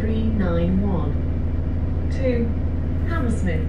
391. To Hammersmith